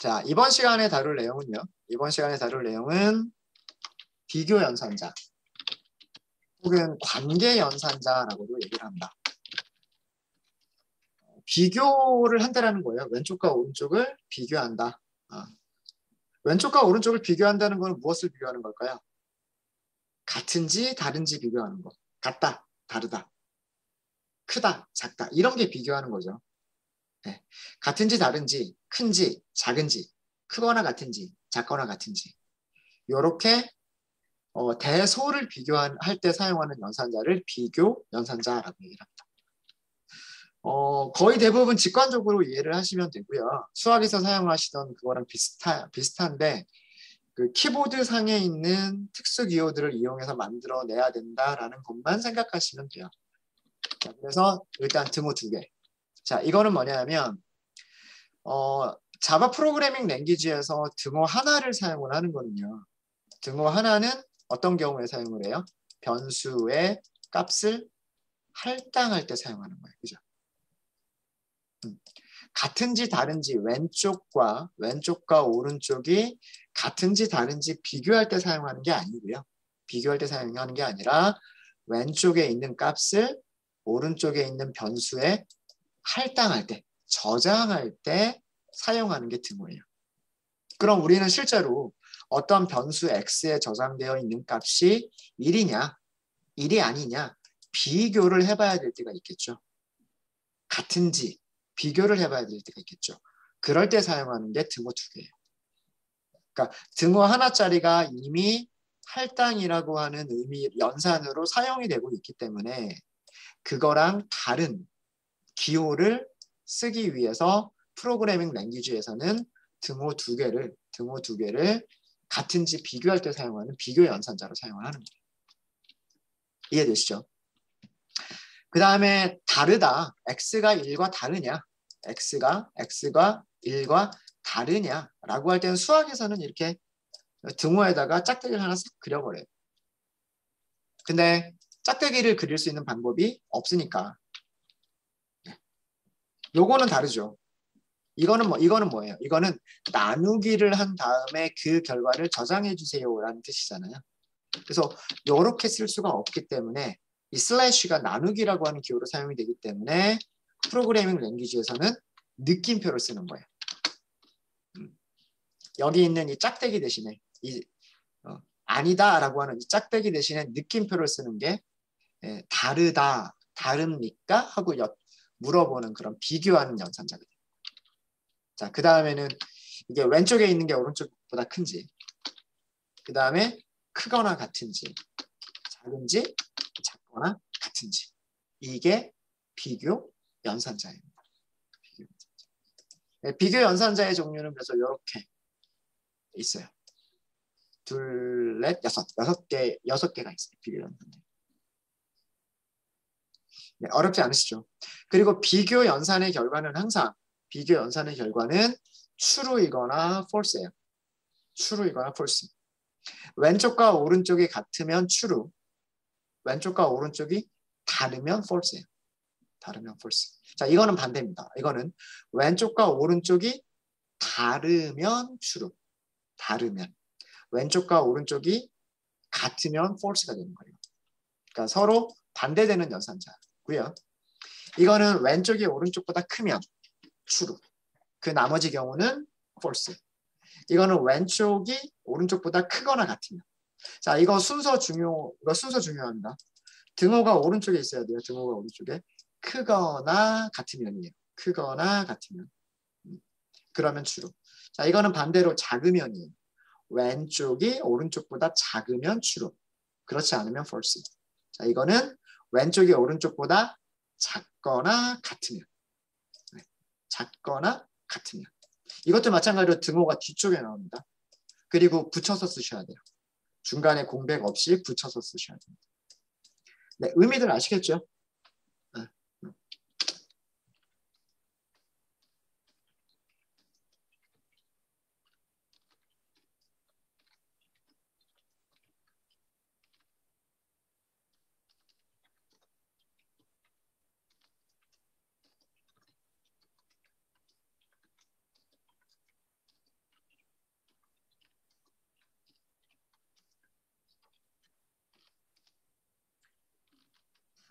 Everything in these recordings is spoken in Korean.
자, 이번 시간에 다룰 내용은요. 이번 시간에 다룰 내용은 비교 연산자 혹은 관계 연산자라고도 얘기를 합니다. 비교를 한다라는 거예요. 왼쪽과 오른쪽을 비교한다. 아. 왼쪽과 오른쪽을 비교한다는 것은 무엇을 비교하는 걸까요? 같은지 다른지 비교하는 거. 같다, 다르다. 크다, 작다. 이런 게 비교하는 거죠. 네. 같은지 다른지, 큰지, 작은지, 크거나 같은지, 작거나 같은지. 이렇게 어, 대소를 비교할 때 사용하는 연산자를 비교 연산자라고 얘기를 합니다. 어, 거의 대부분 직관적으로 이해를 하시면 되고요. 수학에서 사용하시던 그거랑 비슷하, 비슷한데 그 키보드 상에 있는 특수 기호들을 이용해서 만들어내야 된다라는 것만 생각하시면 돼요. 자, 그래서 일단 등호 두 개. 자, 이거는 뭐냐면 어, 자바 프로그래밍 랭귀지에서 등호 하나를 사용을 하는 거는요. 등호 하나는 어떤 경우에 사용을 해요? 변수의 값을 할당할 때 사용하는 거예요. 그죠? 음. 같은지 다른지 왼쪽과 왼쪽과 오른쪽이 같은지 다른지 비교할 때 사용하는 게 아니고요. 비교할 때 사용하는 게 아니라 왼쪽에 있는 값을 오른쪽에 있는 변수에 할당할 때, 저장할 때 사용하는 게 등호예요. 그럼 우리는 실제로 어떤 변수 x에 저장되어 있는 값이 1이냐, 1이 아니냐 비교를 해봐야 될 때가 있겠죠. 같은지 비교를 해봐야 될 때가 있겠죠. 그럴 때 사용하는 게 등호 두 개예요. 그러니까 등호 하나짜리가 이미 할당이라고 하는 의미 연산으로 사용이 되고 있기 때문에 그거랑 다른 기호를 쓰기 위해서 프로그래밍 랭귀지에서는 등호 두 개를 등호 두 개를 같은지 비교할 때 사용하는 비교 연산자로 사용을 하는 거예요. 이해되시죠? 그 다음에 다르다. x가 1과 다르냐? x가 x가 1과 다르냐라고 할 때는 수학에서는 이렇게 등호에다가 짝대기를 하나 싹 그려버려요. 근데 짝대기를 그릴 수 있는 방법이 없으니까 요거는 다르죠. 이거는 뭐 이거는 뭐예요? 이거는 나누기를 한 다음에 그 결과를 저장해 주세요라는 뜻이잖아요. 그래서 이렇게 쓸 수가 없기 때문에 이 슬래시가 나누기라고 하는 기호로 사용이 되기 때문에 프로그래밍 랭귀지에서는 느낌표를 쓰는 거예요. 음. 여기 있는 이 짝대기 대신에 이 어, 아니다라고 하는 이 짝대기 대신에 느낌표를 쓰는 게 예, 다르다, 다릅니까? 하고 여, 물어보는 그런 비교하는 연산자거든요. 자, 그 다음에는 이게 왼쪽에 있는 게 오른쪽보다 큰지, 그 다음에 크거나 같은지, 작은지, 작거나 같은지. 이게 비교 연산자입니다. 비교 연산자. 네, 비교 연산자의 종류는 그래서 이렇게 있어요. 둘, 넷, 여섯, 여섯 개, 여섯 개가 있어요. 비교 연산자. 네, 어렵지 않으시죠? 그리고 비교 연산의 결과는 항상 비교 연산의 결과는 true이거나 false예요. true이거나 false. 왼쪽과 오른쪽이 같으면 true. 왼쪽과 오른쪽이 다르면 false예요. 다르면 false. 자, 이거는 반대입니다. 이거는 왼쪽과 오른쪽이 다르면 true. 다르면. 왼쪽과 오른쪽이 같으면 false가 되는 거예요. 그러니까 서로 반대되는 연산자. 고요. 이거는 왼쪽이 오른쪽보다 크면 true. 그 나머지 경우는 false. 이거는 왼쪽이 오른쪽보다 크거나 같으면. 자, 이거 순서 중요, 이거 순서 중요합니다. 등호가 오른쪽에 있어야 돼요. 등호가 오른쪽에. 크거나 같으면이에요. 크거나 같으면. 음, 그러면 true. 자, 이거는 반대로 작으면이에요. 왼쪽이 오른쪽보다 작으면 true. 그렇지 않으면 false. 자, 이거는 왼쪽이 오른쪽보다 작거나 같으면 네. 작거나 같으면 이것도 마찬가지로 등호가 뒤쪽에 나옵니다. 그리고 붙여서 쓰셔야 돼요. 중간에 공백 없이 붙여서 쓰셔야 됩니다. 네, 의미들 아시겠죠?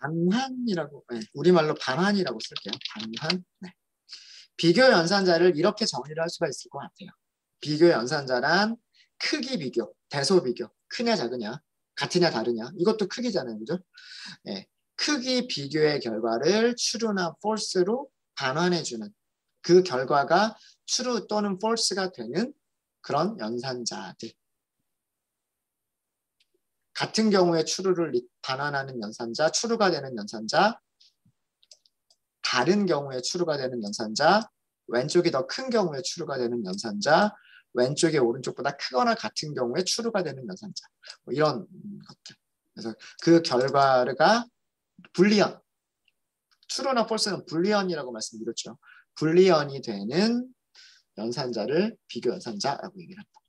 반환이라고 네, 우리말로 반환이라고 쓸게요. 반환. 네. 비교 연산자를 이렇게 정의를 할 수가 있을 것 같아요. 비교 연산자란 크기 비교, 대소 비교, 크냐 작으냐, 같으냐 다르냐 이것도 크기잖아요, 그죠? 네. 크기 비교의 결과를 true나 false로 반환해주는 그 결과가 true 또는 false가 되는 그런 연산자들. 같은 경우에 추루를 반환하는 연산자, 추루가 되는 연산자, 다른 경우에 추루가 되는 연산자, 왼쪽이 더 큰 경우에 추루가 되는 연산자, 왼쪽이 오른쪽보다 크거나 같은 경우에 추루가 되는 연산자. 뭐 이런 것들. 그래서 그 결과가 불리언. 추루나 폴스는 불리언이라고 말씀드렸죠. 불리언이 되는 연산자를 비교 연산자라고 얘기를 합니다.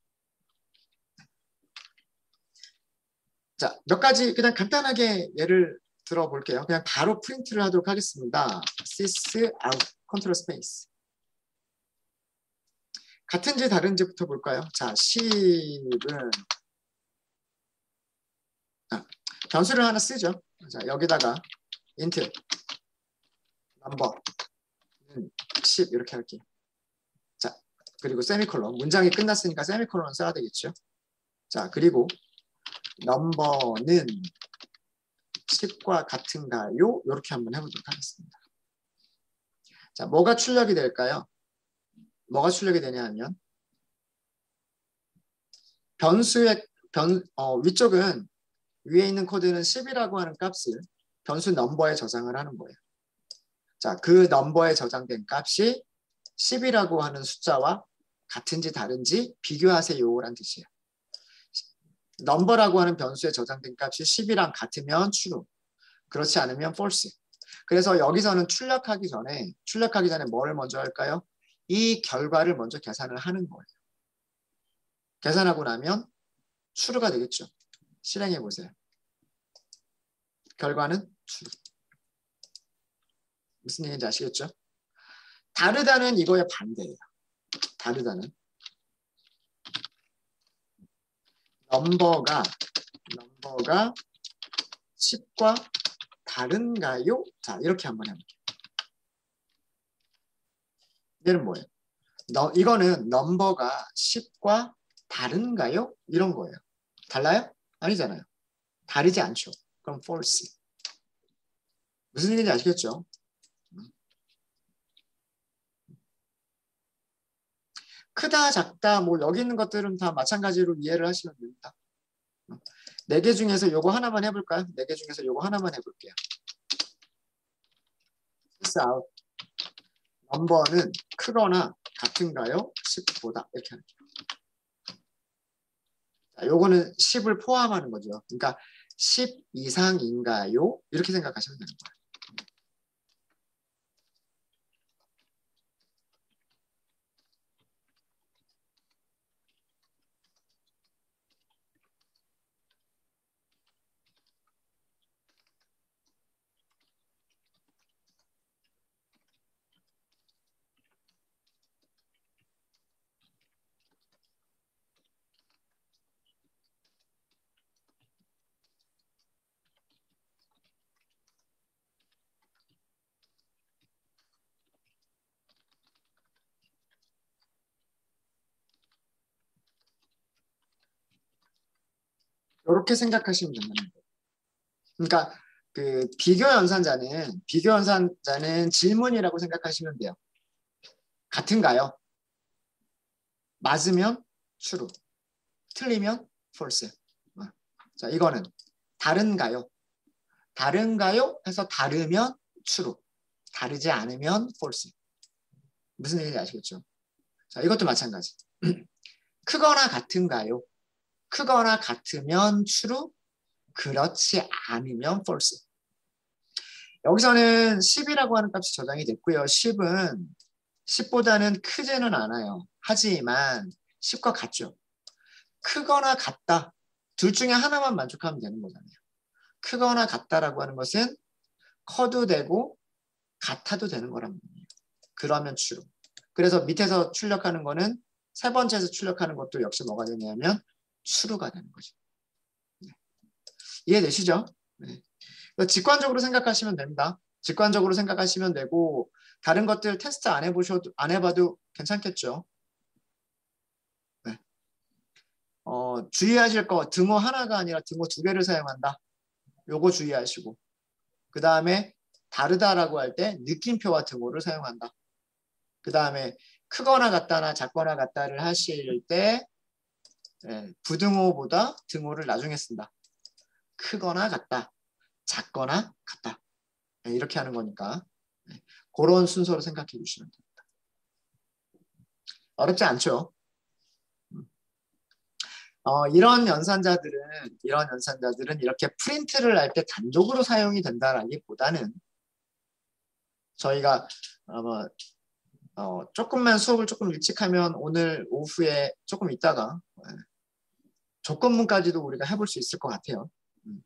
자, 몇 가지 그냥 간단하게 예를 들어볼게요. 그냥 바로 프린트를 하도록 하겠습니다. sys out control space. 같은지 다른지부터 볼까요? 자, 10은 아, 변수를 하나 쓰죠. 자, 여기다가 int number 10 이렇게 할게요. 자, 그리고 세미콜론. 문장이 끝났으니까 세미콜론 써야 되겠죠. 자, 그리고 넘버는 10과 같은가요? 이렇게 한번 해보도록 하겠습니다. 자, 뭐가 출력이 될까요? 뭐가 출력이 되냐 하면 변수의 변, 어, 위쪽은 위에 있는 코드는 10이라고 하는 값을 변수 넘버에 저장을 하는 거예요. 자, 그 넘버에 저장된 값이 10이라고 하는 숫자와 같은지 다른지 비교하세요라는 뜻이에요. 넘버라고 하는 변수에 저장된 값이 10이랑 같으면 true. 그렇지 않으면 false. 그래서 여기서는 출력하기 전에 출력하기 전에 뭐를 먼저 할까요? 이 결과를 먼저 계산을 하는 거예요. 계산하고 나면 true가 되겠죠. 실행해 보세요. 결과는 true. 무슨 얘기인지 아시겠죠? 다르다는 이거의 반대예요. 다르다는 넘버가 넘버가 10과 다른가요? 자 이렇게 한번 해볼게요. 얘는 뭐예요? 너, 이거는 넘버가 10과 다른가요? 이런 거예요. 달라요? 아니잖아요. 다르지 않죠. 그럼 false. 무슨 얘기인지 아시겠죠? 크다 작다 뭐 여기 있는 것들은 다 마찬가지로 이해를 하시면 됩니다. 네 개 중에서 요거 하나만 해볼까요? 네 개 중에서 요거 하나만 해볼게요. out. 넘버는 크거나 같은가요? 10보다 이렇게 할게요. 자, 요거는 10을 포함하는 거죠. 그러니까 10 이상인가요? 이렇게 생각하시면 되는 거예요. 이렇게 생각하시면 됩니다. 그러니까 그 비교 연산자는 비교 연산자는 질문이라고 생각하시면 돼요. 같은가요? 맞으면 true, 틀리면 false. 어. 자, 이거는 다른가요? 다른가요? 해서 다르면 true, 다르지 않으면 false. 무슨 얘기인지 아시겠죠? 자, 이것도 마찬가지. 크거나 같은가요? 크거나 같으면 true, 그렇지 않으면 false. 여기서는 10이라고 하는 값이 저장이 됐고요. 10은 10보다는 크지는 않아요. 하지만 10과 같죠. 크거나 같다. 둘 중에 하나만 만족하면 되는 거잖아요. 크거나 같다라고 하는 것은 커도 되고 같아도 되는 거란 말이에요. 그러면 true. 그래서 밑에서 출력하는 거는 세 번째에서 출력하는 것도 역시 뭐가 되냐면 수루가 되는 거죠. 네. 이해되시죠? 네. 직관적으로 생각하시면 됩니다. 직관적으로 생각하시면 되고 다른 것들 테스트 안 해보셔도 안 해봐도 괜찮겠죠. 네. 어, 주의하실 거 등호 하나가 아니라 등호 두 개를 사용한다. 요거 주의하시고 그 다음에 다르다라고 할 때 느낌표와 등호를 사용한다. 그 다음에 크거나 같다나 작거나 같다를 하실 때 네, 부등호보다 등호를 나중에 쓴다. 크거나 같다, 작거나 같다. 네, 이렇게 하는 거니까 네, 그런 순서로 생각해 주시면 됩니다. 어렵지 않죠? 음. 어, 이런 연산자들은 이런 연산자들은 이렇게 프린트를 할 때 단독으로 사용이 된다라기보다는 저희가 아마 어, 조금만 수업을 조금 일찍 하면 오늘 오후에 조금 있다가 네, 조건문까지도 우리가 해볼 수 있을 것 같아요. 음.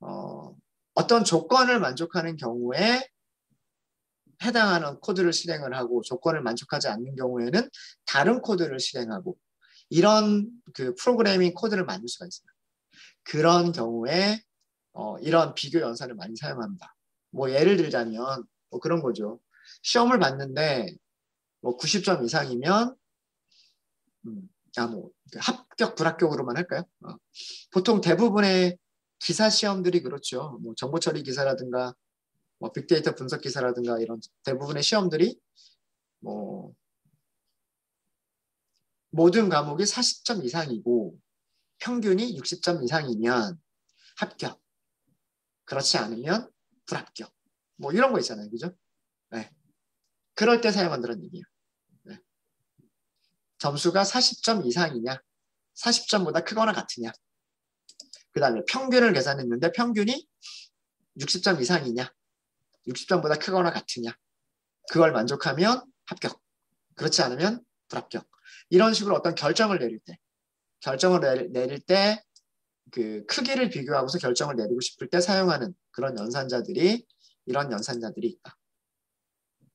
어, 어떤 조건을 만족하는 경우에 해당하는 코드를 실행을 하고 조건을 만족하지 않는 경우에는 다른 코드를 실행하고 이런 그 프로그래밍 코드를 만들 수가 있습니다. 그런 경우에 어, 이런 비교 연산을 많이 사용합니다. 뭐 예를 들자면 뭐 그런 거죠. 시험을 봤는데 뭐 90점 이상이면 음, 아, 뭐 합격 불합격으로만 할까요? 어. 보통 대부분의 기사 시험들이 그렇죠. 뭐 정보 처리 기사라든가 뭐 빅데이터 분석 기사라든가 이런 대부분의 시험들이 뭐 모든 과목이 40점 이상이고 평균이 60점 이상이면 합격. 그렇지 않으면 불합격. 뭐 이런 거 있잖아요. 그죠? 네. 그럴 때 사용한다는 얘기예요. 네. 점수가 40점 이상이냐, 40점보다 크거나 같으냐. 그 다음에 평균을 계산했는데 평균이 60점 이상이냐, 60점보다 크거나 같으냐. 그걸 만족하면 합격. 그렇지 않으면 불합격. 이런 식으로 어떤 결정을 내릴 때, 결정을 내릴 때 그 크기를 비교하고서 결정을 내리고 싶을 때 사용하는 그런 연산자들이 이런 연산자들이 있다.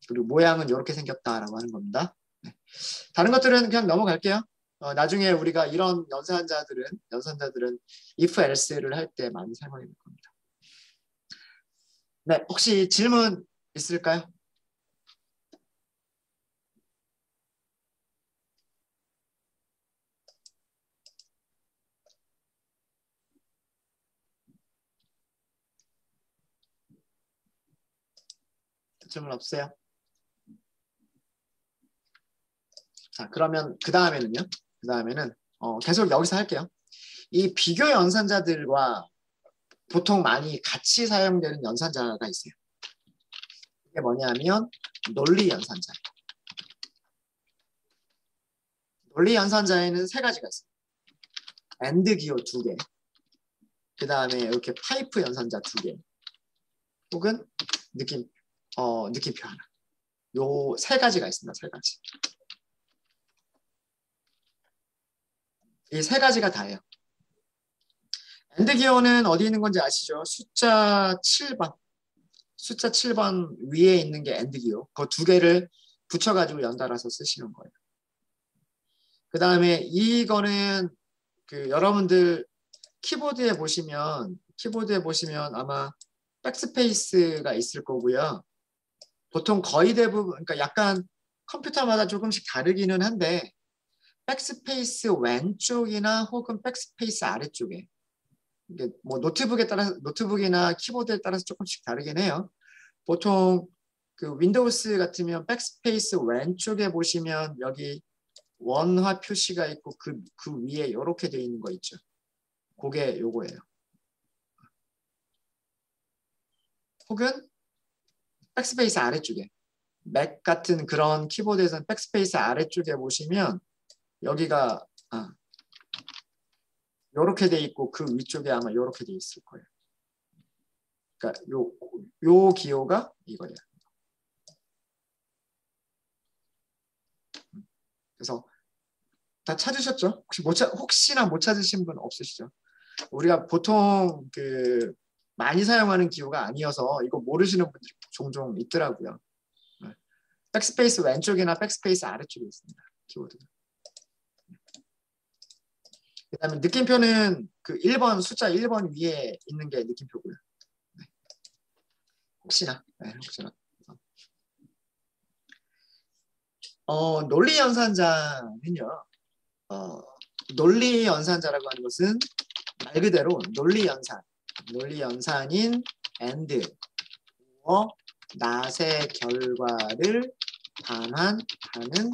그리고 모양은 이렇게 생겼다라고 하는 겁니다. 네. 다른 것들은 그냥 넘어갈게요. 어, 나중에 우리가 이런 연산자들은 연산자들은 if else를 할 때 많이 사용하게 될 겁니다. 네, 혹시 질문 있을까요? 질문 없어요? 자, 그러면 그 다음에는요. 그 다음에는 어, 계속 여기서 할게요. 이 비교 연산자들과 보통 많이 같이 사용되는 연산자가 있어요. 이게 뭐냐면 논리 연산자. 논리 연산자에는 세 가지가 있어요. 엔드 기호 두 개. 그 다음에 이렇게 파이프 연산자 두 개. 혹은 느낌, 어, 느낌표 하나. 요 세 가지가 있습니다. 세 가지. 이 세 가지가 다예요. and 기호는 어디 있는 건지 아시죠? 숫자 7번. 숫자 7번 위에 있는 게 and 기호. 그 두 개를 붙여가지고 연달아서 쓰시는 거예요. 그 다음에 이거는 그 여러분들 키보드에 보시면 키보드에 보시면 아마 backspace가 있을 거고요. 보통 거의 대부분 그러니까 약간 컴퓨터마다 조금씩 다르기는 한데 백스페이스 왼쪽이나 혹은 백스페이스 아래쪽에 이게 뭐 노트북에 따라서 노트북이나 키보드에 따라서 조금씩 다르긴 해요. 보통 그 Windows 같으면 백스페이스 왼쪽에 보시면 여기 원화 표시가 있고 그, 그 위에 이렇게 되어 있는 거 있죠. 그게 요거예요. 혹은 백스페이스 아래쪽에 Mac 같은 그런 키보드에서는 백스페이스 아래쪽에 보시면 여기가 아, 이렇게 돼 있고 그 위쪽에 아마 이렇게 돼 있을 거예요. 그러니까 요, 요 기호가 이거예요. 그래서 다 찾으셨죠? 혹시 못 찾, 혹시나 못 찾으신 분 없으시죠? 우리가 보통 그 많이 사용하는 기호가 아니어서 이거 모르시는 분들이 종종 있더라고요. 네. 백스페이스 왼쪽이나 백스페이스 아래쪽에 있습니다. 키워드가. 그 다음에 느낌표는 그 1번 숫자 1번 위에 있는 게 느낌표고요. 혹시나, 네, 혹시나. 어, 논리 연산자는요. 어, 논리 연산자라고 하는 것은 말 그대로 논리 연산, 논리 연산인 and or 낫의 결과를 반환하는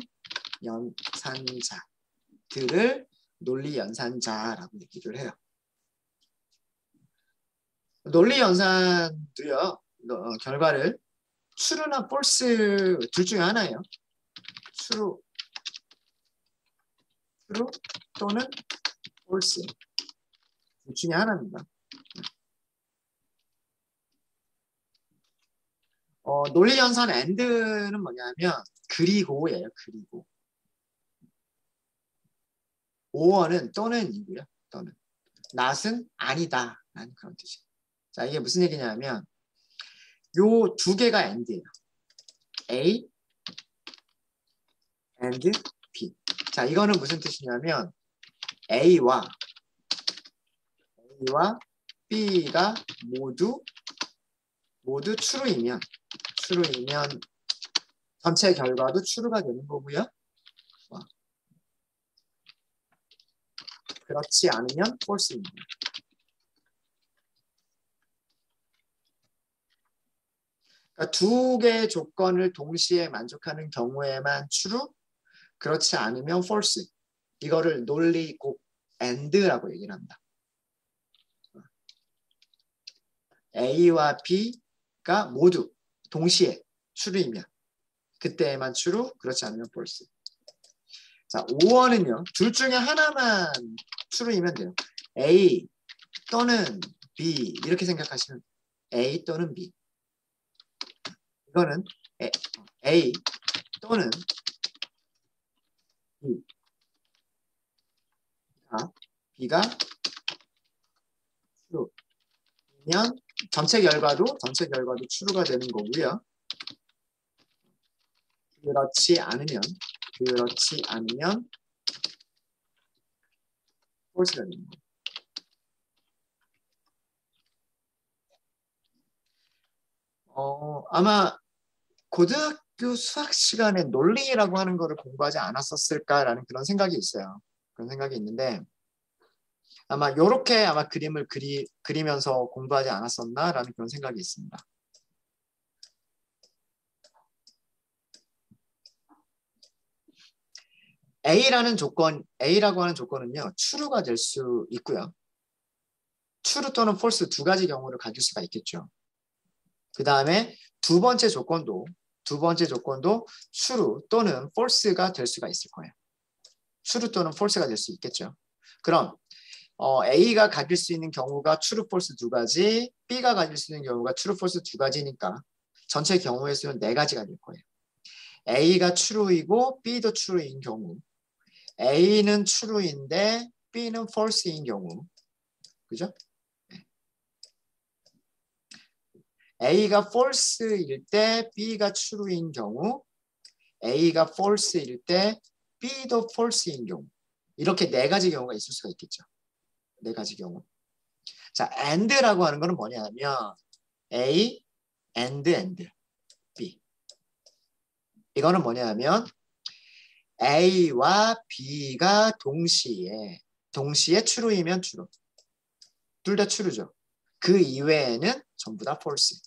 연산자들을 논리 연산자라고 얘기를 해요. 논리 연산도요. 어, 결과를 true나 false 둘 중에 하나예요. true, true 또는 false 둘 중에 하나입니다. 어, 논리 연산 and는 뭐냐면 그리고예요. 그리고. 오어는 또는이고요. 또는. 낫은 아니다. 라는 그런 뜻이에요. 자, 이게 무슨 얘기냐면 요 두 개가 and예요. A and B. 자, 이거는 무슨 뜻이냐면 A와 A와 B가 모두 모두 true이면 true이면 전체 결과도 true가 되는 거고요. 그렇지 않으면 false입니다. 그러니까 두 개의 조건을 동시에 만족하는 경우에만 true, 그렇지 않으면 false. 이거를 논리 곱 and라고 얘기를 한다. A와 B가 모두 동시에 true이면 그때만 true, 그렇지 않으면 false. 자, 5원은요. 둘 중에 하나만 true이면 돼요. A 또는 B 이렇게 생각하시면 A 또는 B. 이거는 A 또는 B. 자, B가 true면 전체 결과도 전체 결과도 true가 되는 거고요. 그렇지 않으면 그렇지 않으면 false가 되는 거예요. 어, 아마 고등학교 수학 시간에 논리라고 하는 거를 공부하지 않았었을까라는 그런 생각이 있어요. 그런 생각이 있는데 아마 이렇게 아마 그림을 그리, 그리면서 공부하지 않았었나라는 그런 생각이 있습니다. A라는 조건, A라고 하는 조건은요, true가 될 수 있고요. true 또는 false 두 가지 경우를 가질 수가 있겠죠. 그 다음에 두 번째 조건도, 두 번째 조건도 true 또는 false가 될 수가 있을 거예요. true 또는 false가 될 수 있겠죠. 그럼 어, A가 가질 수 있는 경우가 true, false 두 가지, B가 가질 수 있는 경우가 true, false 두 가지니까 전체 경우의 수는 네 가지가 될 거예요. A가 true이고 B도 true인 경우 A는 true인데 B는 false인 경우 그죠? A가 false일 때 B가 true인 경우 A가 false일 때 B도 false인 경우 이렇게 네 가지 경우가 있을 수가 있겠죠. 네 가지 경우. 자, and라고 하는 거는 뭐냐면 A, and, and, B. 이거는 뭐냐면 A와 B가 동시에 동시에 true이면 true. 둘 다 true죠. 그 이외에는 전부 다 false.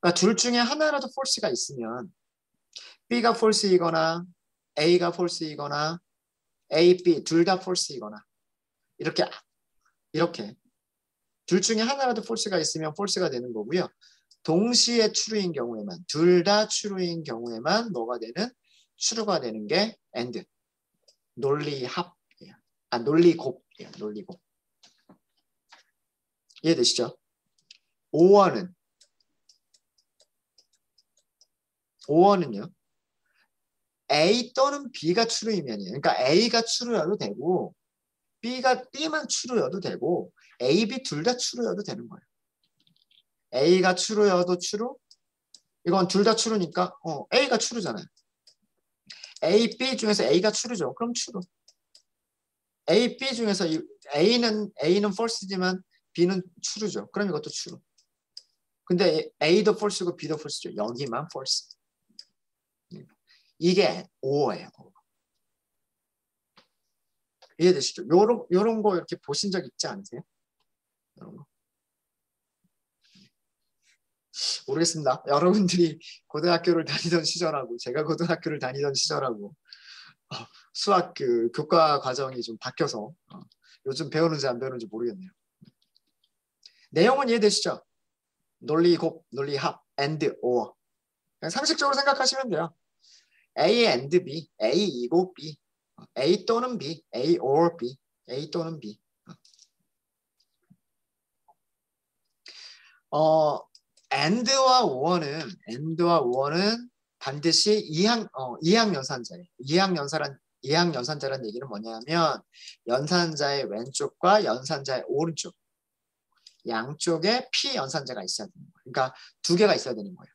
그러니까 둘 중에 하나라도 false가 있으면 B가 false이거나 A가 false이거나 A, B 둘 다 false이거나 이렇게 이렇게 둘 중에 하나라도 false가 있으면 false가 되는 거고요. 동시에 true인 경우에만 둘 다 true인 경우에만 뭐가 되는 추루가 되는 게 and 논리합이에요. 아 논리곱이에요. 논리곱. 이해되시죠? 5원은 5원은요. A 또는 B가 추루이면이에요. 그러니까 A가 추루여도 되고 B가 B만 추루여도 되고 A, B 둘 다 추루여도 되는 거예요. A가 추루여도 추루 이건 둘 다 추루니까 어, A가 추루잖아요. A, B 중에서 A가 true죠. 그럼 true. A, B 중에서 A는 A는 false지만 B는 true죠. 그럼 이것도 true. 근데 A도 false고 B도 false죠. 여기만 false. 이게 O예요. 이해되시죠? 요런, 요런 거 이렇게 보신 적 있지 않으세요? 요런 거. 모르겠습니다. 여러분들이 고등학교를 다니던 시절하고 제가 고등학교를 다니던 시절하고 어, 수학 그 교과 과정이 좀 바뀌어서 어, 요즘 배우는지 안 배우는지 모르겠네요. 내용은 이해되시죠? 논리 곱, 논리 합, and, or. 상식적으로 생각하시면 돼요. A and B, A 이고 B, A 또는 B, A or B, A 또는 B. 어, and와 or는 and와 or는 반드시 이항 어, 이항 연산자예요. 이항 연산란 이항 연산자란 얘기는 뭐냐면 연산자의 왼쪽과 연산자의 오른쪽 양쪽에 p 연산자가 있어야 되는 거예요. 그러니까 두 개가 있어야 되는 거예요.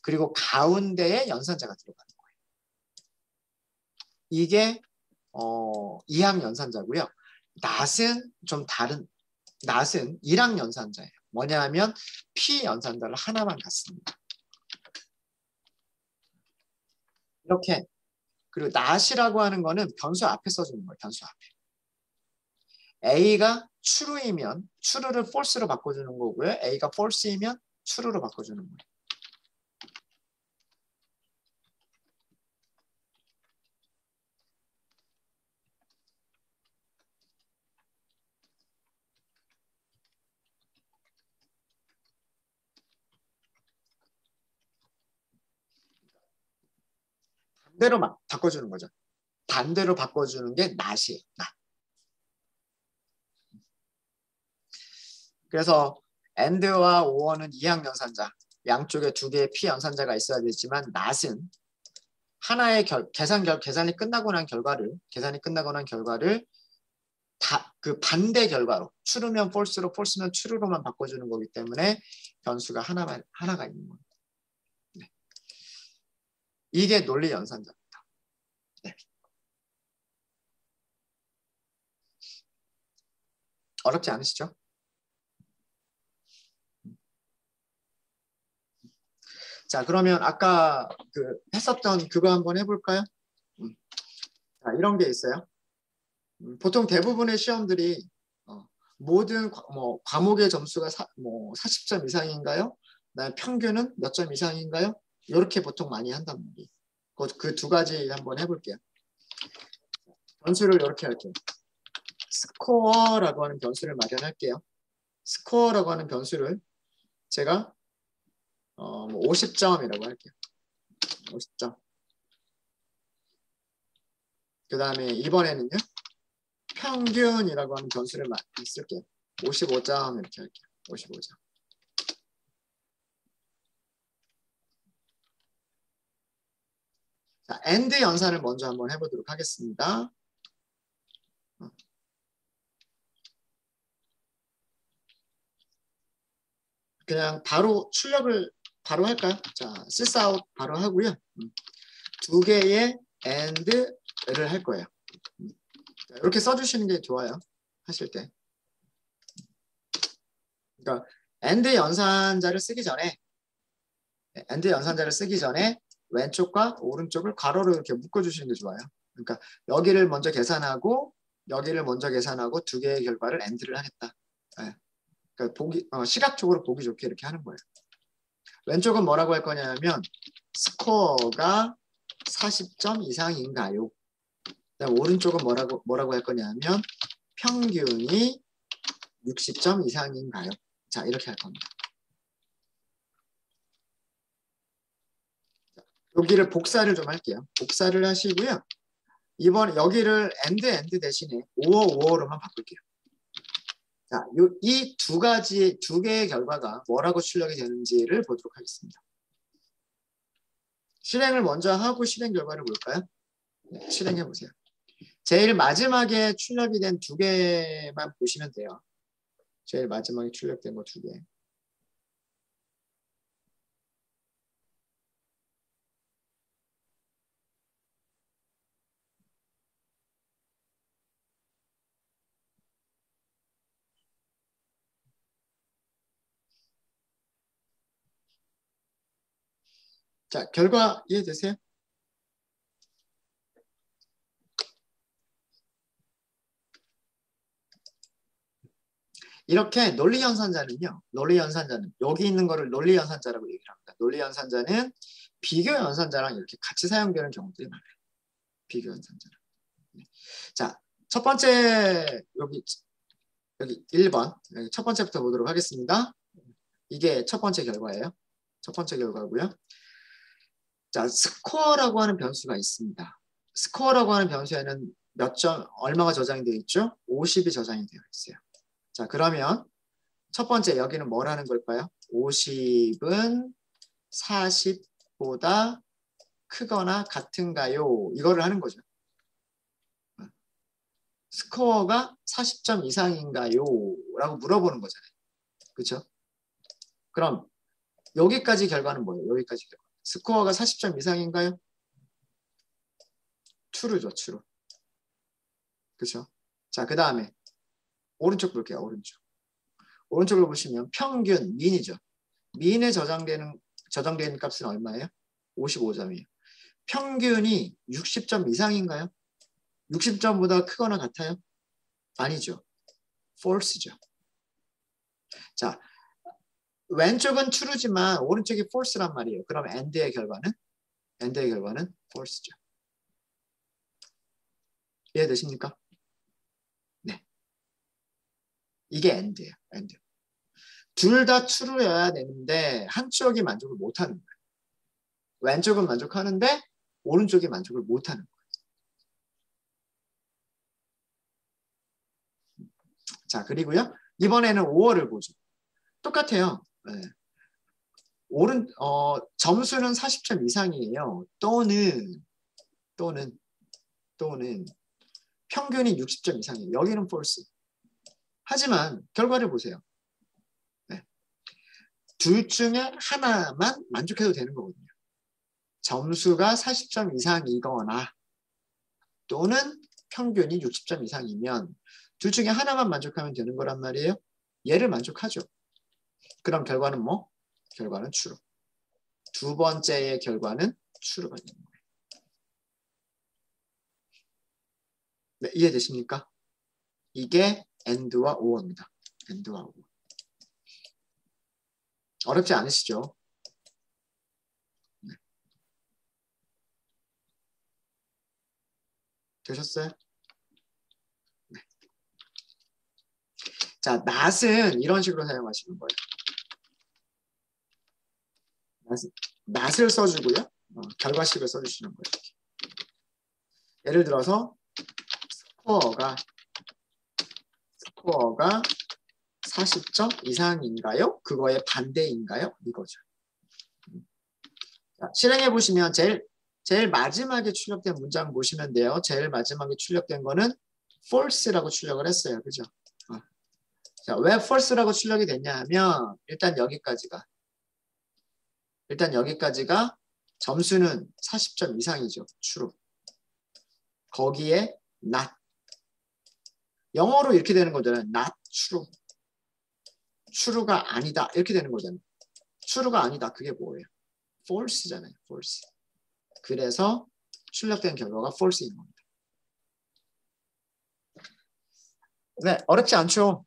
그리고 가운데에 연산자가 들어가는 거예요. 이게 어, 이항 연산자고요. 낫은 좀 다른 낫은 일항 연산자예요. 뭐냐면 P 연산자를 하나만 갖습니다. 이렇게 그리고 낫이라고 하는 거는 변수 앞에 써주는 거예요. 변수 앞에. A가 true이면 true를 false로 바꿔주는 거고요. A가 false이면 true로 바꿔주는 거예요. 반대로 막 바꿔주는 거죠. 반대로 바꿔주는 게 낫이에요. 낫. 그래서 and와 or는 이항 연산자, 양쪽에 두 개의 p 연산자가 있어야 되지만 낫은 하나의 결, 계산 결, 계산이 끝나고 난 결과를 계산이 끝나고 난 결과를 다 그 반대 결과로 추르면 false로 false면 true로만 바꿔주는 거기 때문에 변수가 하나만 하나가 있는 거예요. 네. 이게 논리 연산자입니다. 네. 어렵지 않으시죠? 자, 그러면 아까 그 했었던 그거 한번 해볼까요? 음. 자, 이런 게 있어요. 음, 보통 대부분의 시험들이 어, 모든 과, 뭐, 과목의 점수가 사, 뭐 40점 이상인가요? 평균은 몇 점 이상인가요? 이렇게 보통 많이 한단 말이에요. 그두 가지 한번 해볼게요. 변수를 이렇게 할게요. 스코어라고 하는 변수를 마련할게요. 스코어라고 하는 변수를 제가 어, 뭐 50점이라고 할게요. 50점. 그 다음에 이번에는요. 평균이라고 하는 변수를 쓸게요. 55점 이렇게 할게요. 55점. 자, and 연산을 먼저 한번 해보도록 하겠습니다. 그냥 바로 출력을 바로 할까요? 자, sysOut 바로 하고요. 음. 두 개의 and를 할 거예요. 음. 이렇게 써주시는 게 좋아요. 하실 때. 그러니까 and 연산자를 쓰기 전에 and 연산자를 쓰기 전에 왼쪽과 오른쪽을 가로로 이렇게 묶어주시는 게 좋아요. 그러니까 여기를 먼저 계산하고 여기를 먼저 계산하고 두 개의 결과를 and를 하겠다. 네. 그러니까 보기 어, 시각적으로 보기 좋게 이렇게 하는 거예요. 왼쪽은 뭐라고 할 거냐면 스코어가 40점 이상인가요? 오른쪽은 뭐라고 뭐라고 할 거냐면 평균이 60점 이상인가요? 자 이렇게 할 겁니다. 여기를 복사를 좀 할게요. 복사를 하시고요. 이번 여기를 and and 대신에 or or로만 바꿀게요. 자, 이 두 가지, 두 개의 결과가 뭐라고 출력이 되는지를 보도록 하겠습니다. 실행을 먼저 하고 실행 결과를 볼까요? 네, 실행해 보세요. 제일 마지막에 출력이 된 두 개만 보시면 돼요. 제일 마지막에 출력된 거 두 개. 자, 결과 이해되세요? 이렇게 논리 연산자는요. 논리 연산자는 여기 있는 거를 논리 연산자라고 얘기를 합니다. 논리 연산자는 비교 연산자랑 이렇게 같이 사용되는 경우들이 많아요. 비교 연산자랑. 네. 자, 첫 번째 여기 여기 1번 여기 첫 번째부터 보도록 하겠습니다. 이게 첫 번째 결과예요. 첫 번째 결과고요. 자, score라고 하는 변수가 있습니다. score라고 하는 변수에는 몇 점, 얼마가 저장이 되어 있죠? 50이 저장이 되어 있어요. 자, 그러면 첫 번째 여기는 뭐라는 걸까요? 50은 40보다 크거나 같은가요? 이거를 하는 거죠. 스코어가 40점 이상인가요? 라고 물어보는 거잖아요. 그렇죠? 그럼 여기까지 결과는 뭐예요? 여기까지 결과. 스코어가 40점 이상인가요? true죠, true. 그렇죠? 자, 그 다음에 오른쪽 볼게요. 오른쪽. 오른쪽을 보시면 평균, 민이죠. 민에 저장되는 저장되는 값은 얼마예요? 55점이에요. 평균이 60점 이상인가요? 60점보다 크거나 같아요? 아니죠. false죠. 자, 왼쪽은 true지만 오른쪽이 false란 말이에요. 그럼 and의 결과는? and의 결과는 false죠. 이해되십니까? 네. 이게 and예요. and. 둘다 true여야 되는데 한쪽이 만족을 못하는 거예요. 왼쪽은 만족하는데 오른쪽이 만족을 못하는 거예요. 자, 그리고요. 이번에는 5월을 보죠. 똑같아요. 네. 오른 어, 점수는 40점 이상이에요. 또는 또는 또는 평균이 60점 이상이에요. 여기는 false. 하지만 결과를 보세요. 네. 둘 중에 하나만 만족해도 되는 거거든요. 점수가 40점 이상이거나 또는 평균이 60점 이상이면 둘 중에 하나만 만족하면 되는 거란 말이에요. 얘를 만족하죠. 그럼 결과는 뭐? 결과는 true. 두 번째의 결과는 true가 되는 거예요. 네, 이해되십니까? 이게 and와 or입니다. and와 or. 어렵지 않으시죠? 네. 되셨어요? 네. 자, not은 이런 식으로 사용하시는 거예요. 낫을 써주고요. 어, 결과식을 써주시는 거예요. 예를 들어서 스코어가 스코어가 40점 이상인가요? 그거의 반대인가요? 이거죠. 자, 실행해 보시면 제일 제일 마지막에 출력된 문장 보시면 돼요. 제일 마지막에 출력된 거는 false라고 출력을 했어요. 그죠? 어. 자, 왜 false라고 출력이 됐냐 하면 일단 여기까지가 일단 여기까지가 점수는 40점 이상이죠. true. 거기에 not. 영어로 이렇게 되는 거잖아요. not true. true가 아니다. 이렇게 되는 거잖아요. true가 아니다. 그게 뭐예요? false잖아요. false. 그래서 출력된 결과가 false인 겁니다. 네, 어렵지 않죠?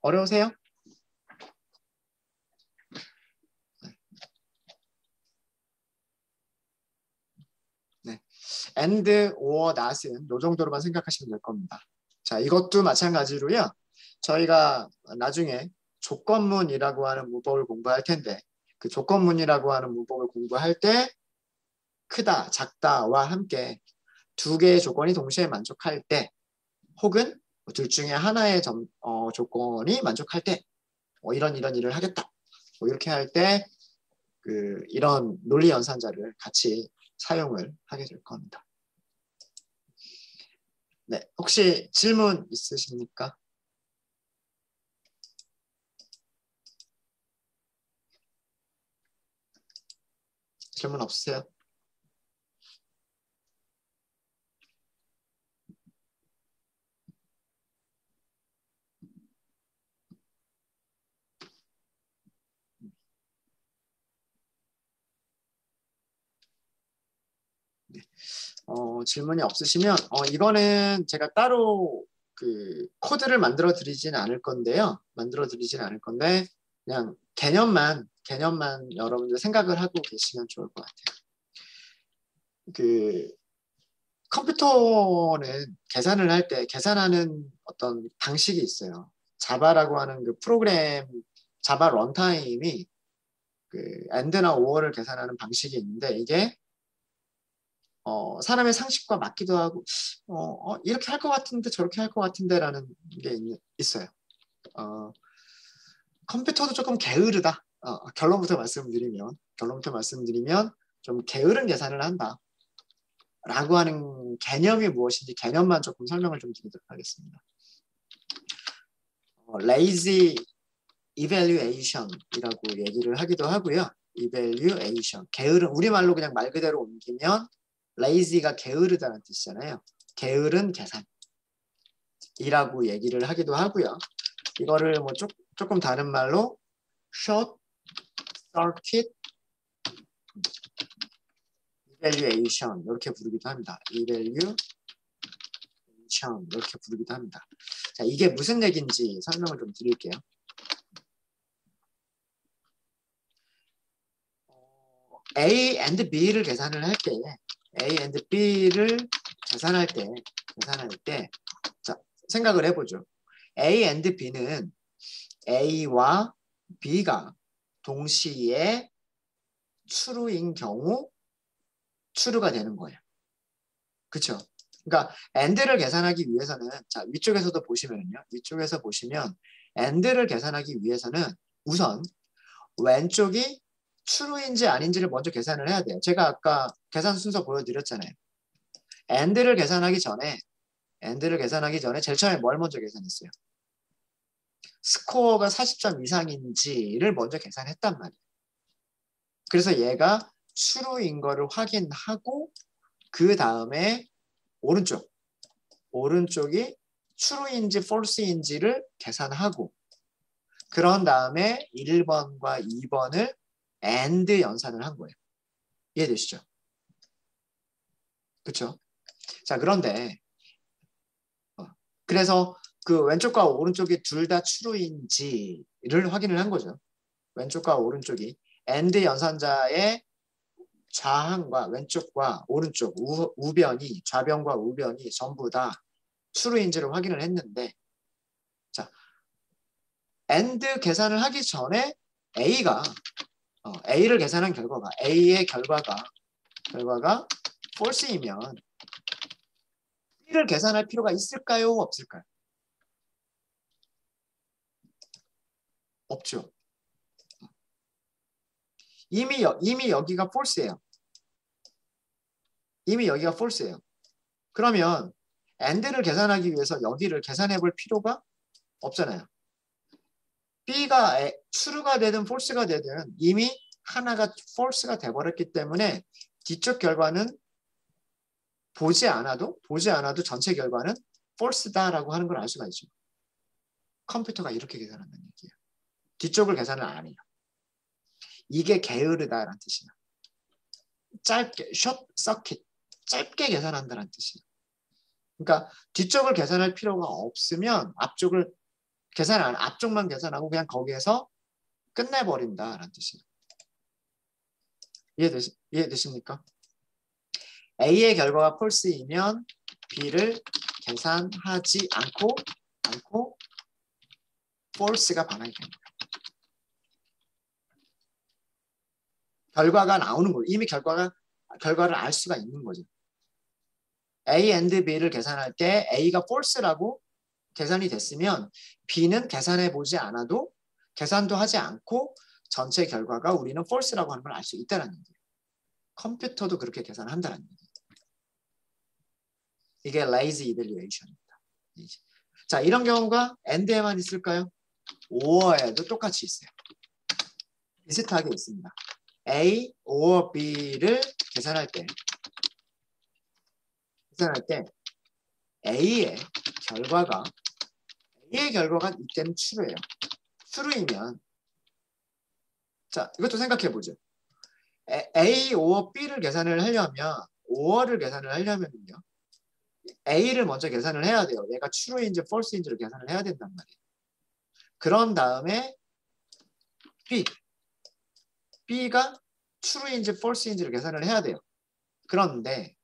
어려우세요? And or not은 이 정도로만 생각하시면 될 겁니다. 자, 이것도 마찬가지로요. 저희가 나중에 조건문이라고 하는 문법을 공부할 텐데 그 조건문이라고 하는 문법을 공부할 때 크다, 작다와 함께 두 개의 조건이 동시에 만족할 때 혹은 둘 중에 하나의 점, 어, 조건이 만족할 때뭐 이런 이런 일을 하겠다. 뭐 이렇게 할 때 그 이런 논리 연산자를 같이 사용을 하게 될 겁니다. 네, 혹시 질문 있으십니까? 질문 없으세요? 네. 어, 질문이 없으시면 어, 이거는 제가 따로 그 코드를 만들어 드리지는 않을 건데요. 만들어 드리지는 않을 건데 그냥 개념만 개념만 여러분들 생각을 하고 계시면 좋을 것 같아요. 그 컴퓨터는 계산을 할 때 계산하는 어떤 방식이 있어요. 자바라고 하는 그 프로그램 자바 런타임이 그 엔드나 오어를 계산하는 방식이 있는데 이게 어, 사람의 상식과 맞기도 하고 어, 어, 이렇게 할 것 같은데 저렇게 할 것 같은데라는 게 있, 어요 어, 컴퓨터도 조금 게으르다. 어, 결론부터 말씀드리면 결론부터 말씀드리면 좀 게으른 계산을 한다. 라고 하는 개념이 무엇인지 개념만 조금 설명을 좀 드리도록 하겠습니다. 어, lazy evaluation이라고 얘기를 하기도 하고요. evaluation, 게으른 우리말로 그냥 말 그대로 옮기면 lazy가 게으르다는 뜻이잖아요. 게으른 계산 이라고 얘기를 하기도 하고요. 이거를 뭐 조, 조금 다른 말로 short circuit evaluation 이렇게 부르기도 합니다. evaluation 이렇게 부르기도 합니다. 자, 이게 무슨 얘기인지 설명을 좀 드릴게요. A and B를 계산을 할 때, A and B를 계산할 때, 계산할 때, 자, 생각을 해보죠. A and B는 A와 B가 동시에 true인 경우 true가 되는 거예요. 그쵸? 그러니까 and를 계산하기 위해서는 자 위쪽에서도 보시면요. 위쪽에서 보시면 and를 계산하기 위해서는 우선 왼쪽이 true인지 아닌지를 먼저 계산을 해야 돼요. 제가 아까 계산 순서 보여드렸잖아요. and를 계산하기 전에 and를 계산하기 전에 제일 처음에 뭘 먼저 계산했어요? 스코어가 40점 이상인지를 먼저 계산했단 말이에요. 그래서 얘가 true인 거를 확인하고 그 다음에 오른쪽 오른쪽이 true인지 false인지를 계산하고 그런 다음에 1번과 2번을 and 연산을 한 거예요. 이해되시죠? 그렇죠? 자 그런데 어, 그래서 그 왼쪽과 오른쪽이 둘다 true인지를 확인을 한 거죠. 왼쪽과 오른쪽이 and 연산자의 좌항과 왼쪽과 오른쪽 우, 우변이 좌변과 우변이 전부 다 true인지를 확인을 했는데 자 and 계산을 하기 전에 A가 어, A를 계산한 결과가 A의 결과가 결과가 false이면 B를 계산할 필요가 있을까요? 없을까요? 없죠. 이미 여, 이미 여기가 false예요. 이미 여기가 false예요. 그러면 and를 계산하기 위해서 여기를 계산해 볼 필요가 없잖아요. B가 true가 되든 false가 되든 이미 하나가 false가 돼버렸기 때문에 뒤쪽 결과는 보지 않아도 보지 않아도 전체 결과는 false다라고 하는 걸 알 수가 있죠. 컴퓨터가 이렇게 계산한다는 얘기예요. 뒤쪽을 계산을 안 해요. 이게 게으르다라는 뜻이에요. 짧게, short circuit, 짧게 계산한다는 뜻이에요. 그러니까 뒤쪽을 계산할 필요가 없으면 앞쪽을 계산 안, 앞쪽만 계산하고 그냥 거기에서 끝내버린다라는 뜻이에요. 이해되시, 이해되십니까? A의 결과가 폴스이면 B를 계산하지 않고 않고 false가 반응이 됩니다. 결과가 나오는 거예요. 이미 결과가 결과를 알 수가 있는 거죠. A and B를 계산할 때 A가 false라고 계산이 됐으면 B는 계산해 보지 않아도 계산도 하지 않고 전체 결과가 우리는 false라고 하는 걸 알 수 있다는 얘기예요. 컴퓨터도 그렇게 계산한다는 얘기예요. 이게 lazy evaluation입니다. 자, 이런 경우가 and에만 있을까요? or에도 똑같이 있어요. 비슷하게 있습니다. A or B를 계산할 때 계산할 때 A의 결과가 A의 결과가 이때는 true예요. true이면 자 이것도 생각해 보죠. A or B를 계산을 하려면 5월을 계산을 하려면요. A를 먼저 계산을 해야 돼요. 얘가 true인지 false인지를 계산을 해야 된단 말이에요. 그런 다음에 B. B가 true인지 false인지를 계산을 해야 돼요. 그런데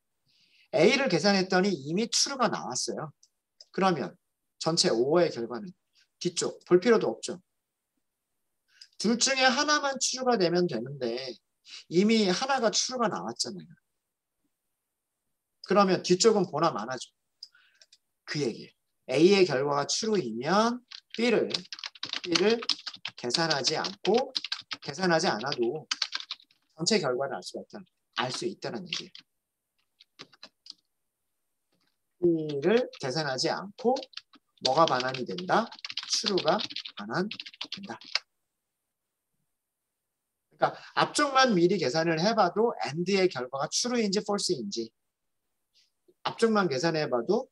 A를 계산했더니 이미 true가 나왔어요. 그러면 전체 5의 결과는 뒤쪽 볼 필요도 없죠. 둘 중에 하나만 true가 되면 되는데 이미 하나가 true가 나왔잖아요. 그러면 뒤쪽은 보나 마나죠. 그 얘기예요. A의 결과가 true이면 B를 B를 계산하지 않고 계산하지 않아도 전체 결과를 알 수가 있다. 알수 있다는 얘기예요. B를 계산하지 않고 뭐가 반환이 된다? true가 반환된다. 그러니까 앞쪽만 미리 계산을 해봐도 AND의 결과가 true인지 false인지 앞쪽만 계산해봐도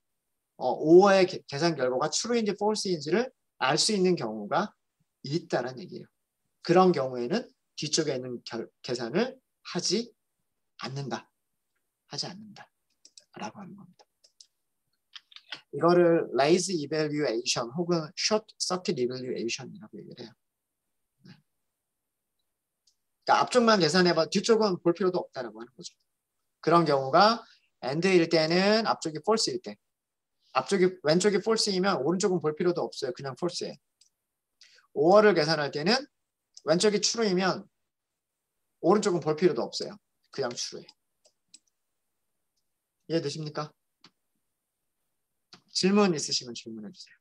어, 5의 계산 결과가 true인지 false인지를 알 수 있는 경우가 있다는 얘기예요. 그런 경우에는 뒤쪽에 있는 결, 계산을 하지 않는다. 하지 않는다. 라고 하는 겁니다. 이거를 lazy evaluation 혹은 short circuit evaluation이라고 얘기를 해요. 네. 그러니까 앞쪽만 계산해봐 뒤쪽은 볼 필요도 없다라고 하는 거죠. 그런 경우가 and일 때는 앞쪽이 false일 때 앞쪽이 왼쪽이 false이면 오른쪽은 볼 필요도 없어요. 그냥 false예요. 5월을 계산할 때는 왼쪽이 true이면 오른쪽은 볼 필요도 없어요. 그냥 true예요. 이해되십니까? 질문 있으시면 질문해 주세요.